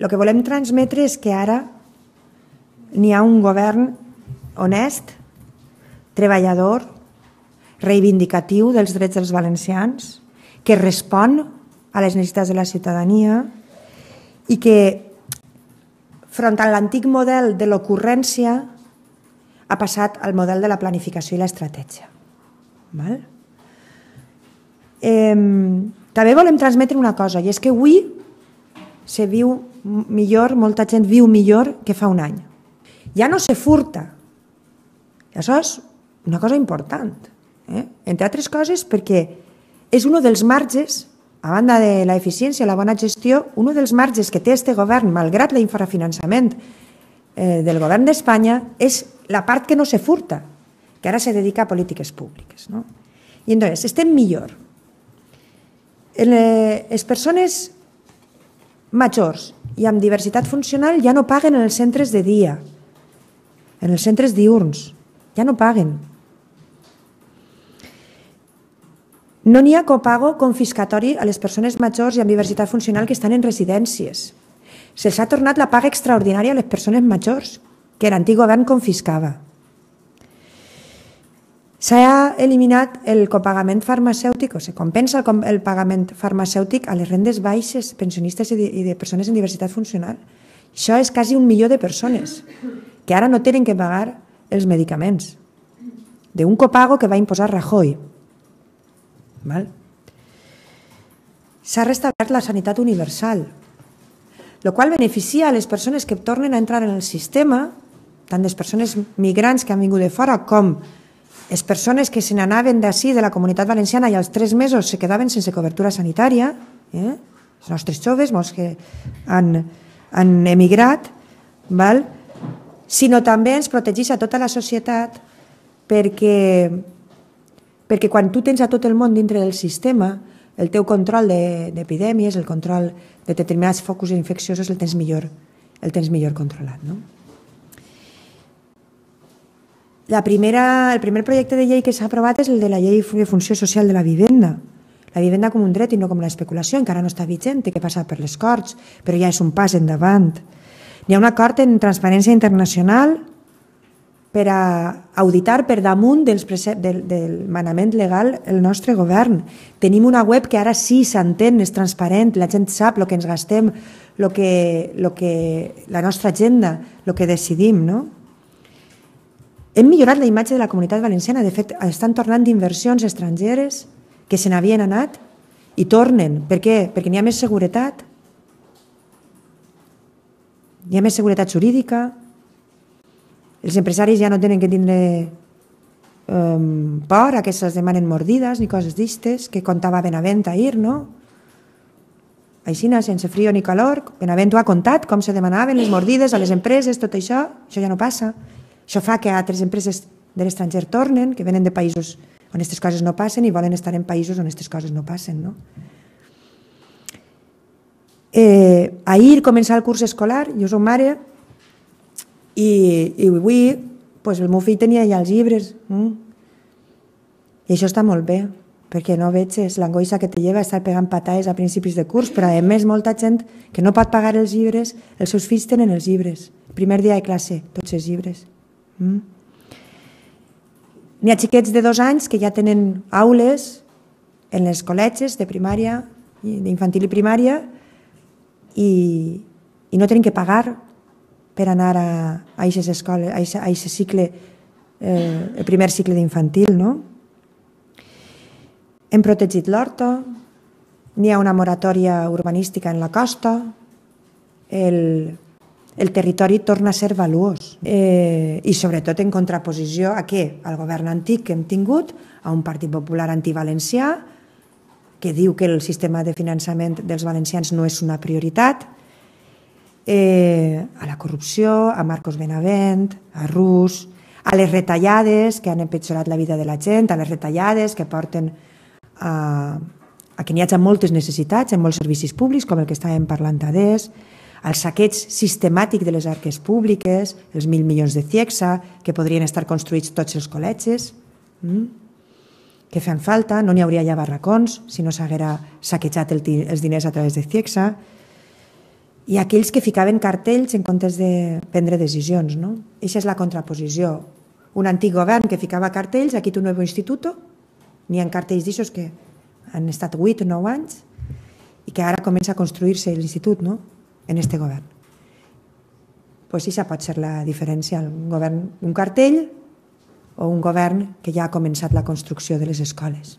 el que volem transmetre és que ara n'hi ha un govern honest, treballador, reivindicatiu dels drets dels valencians, que respon a les necessitats de la ciutadania i que, front a l'antic model de l'ocurrència, ha passat al model de la planificació i l'estratègia. Val? Eh, també volem transmetre una cosa, i és que avui se viu millor, molta gent viu millor que fa un any. Ja no se furta. Això és una cosa important. Eh? Entre altres coses perquè és un dels marges, a banda de l'eficiència i la bona gestió, un dels marges que té este govern, malgrat l'infrafinançament eh, del govern d'Espanya, és la part que no se furta, que ara se dedica a polítiques públiques. No? I entonces, estem millor. Les persones majors i amb diversitat funcional ja no paguen en els centres de dia, en els centres diurns, ja no paguen. No n'hi ha copago confiscatori a les persones majors i amb diversitat funcional que estan en residències. Se'ls ha tornat la paga extraordinària a les persones majors, que l'antic govern confiscava. S'ha eliminat el copagament farmacèutic, o se compensa el, el pagament farmacèutic a les rendes baixes, pensionistes i de, i de persones en diversitat funcional. Això és quasi un milió de persones que ara no tenen que pagar els medicaments d'un copago que va imposar Rajoy. S'ha restablert la sanitat universal, el qual beneficia a les persones que tornen a entrar en el sistema, tant les persones migrants que han vingut de fora com les persones que se n'anaven d'ací, de la comunitat valenciana, i als tres mesos se quedaven sense cobertura sanitària, eh? els nostres joves, molts que han, han emigrat, val? sinó també ens protegeix a tota la societat perquè perquè quan tu tens a tot el món dintre del sistema, el teu control d'epidèmies, el control de determinats focus infecciosos el tens millor, el tens millor controlat. No? La primera, el primer projecte de llei que s'ha aprovat és el de la llei de funció social de la vivenda. La vivenda com un dret i no com l'especulació, encara no està vigent, que passar per les Corts, però ja és un pas endavant. Hi ha un acord en Transparència Internacional per a auditar per damunt dels del, del manament legal el nostre govern. Tenim una web que ara sí s'entén, és transparent, la gent sap el que ens gastem, lo que, lo que, la nostra agenda, el que decidim. No? Hem millorat la imatge de la comunitat valenciana. De fet, estan tornant d'inversions estrangeres que se n'havien anat i tornen. Per què? Perquè n'hi ha més seguretat. Hi ha més seguretat jurídica, els empresaris ja no tenen que tindre um, por a que se'ls demanen mordides ni coses d'istes, que contava Benavent ahir, no? Aixina, sense frio ni calor, Benavent ho ha contat, com se demanaven les mordides a les empreses, tot això, això ja no passa. Això fa que altres empreses de l'estranger tornen, que venen de països on aquestes coses no passen i volen estar en països on aquestes coses no passen, no? Eh, ahir començar el curs escolar, jo soc mare, i, i avui pues, el meu fill tenia ja els llibres. Mm? I això està molt bé, perquè no veig és l'angoixa que te lleva estar pegant patades a principis de curs, però a més molta gent que no pot pagar els llibres, els seus fills tenen els llibres. Primer dia de classe, tots els llibres. Mm? N'hi ha xiquets de dos anys que ja tenen aules en les col·legis de primària, d'infantil i primària, i, i no tenen que pagar per anar a, a aquestes escoles, a aquest cicle, eh, el primer cicle d'infantil, no? Hem protegit l'horta, n'hi ha una moratòria urbanística en la costa, el, el territori torna a ser valuós eh, i sobretot en contraposició a què? Al govern antic que hem tingut, a un partit popular antivalencià que diu que el sistema de finançament dels valencians no és una prioritat, eh, a la corrupció, a Marcos Benavent, a Rus, a les retallades que han empitjorat la vida de la gent, a les retallades que porten a, a que n'hi hagi moltes necessitats en molts servicis públics, com el que estàvem parlant adés, al saqueig sistemàtic de les arques públiques, els mil milions de CIEXA, que podrien estar construïts tots els col·legis, mm? que fan falta, no n'hi hauria ja barracons si no s'haguera saquejat el, els diners a través de CIEXA, i aquells que ficaven cartells en comptes de prendre decisions. No? Eixa és la contraposició. Un antic govern que ficava cartells, aquí tu nou institut, n'hi ha cartells d'aixòs que han estat 8 o 9 anys i que ara comença a construir-se l'institut no? En este govern. Pues això pot ser la diferència, un govern, un cartell o un govern que ja ha començat la construcció de les escoles.